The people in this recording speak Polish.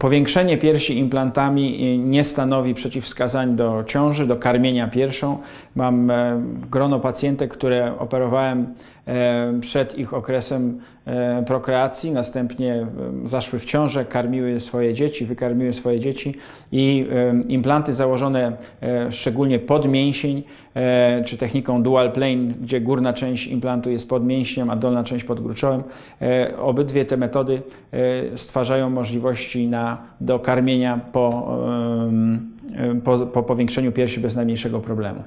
Powiększenie piersi implantami nie stanowi przeciwwskazań do ciąży, do karmienia piersią. Mam e, grono pacjentek, które operowałem e, przed ich okresem e, prokreacji, następnie zaszły w ciążę, karmiły swoje dzieci, wykarmiły swoje dzieci i implanty założone szczególnie pod mięsień, czy techniką dual plane, gdzie górna część implantu jest pod mięśniem, a dolna część pod gruczołem. Obydwie te metody stwarzają możliwości na do karmienia po, po, po powiększeniu piersi bez najmniejszego problemu.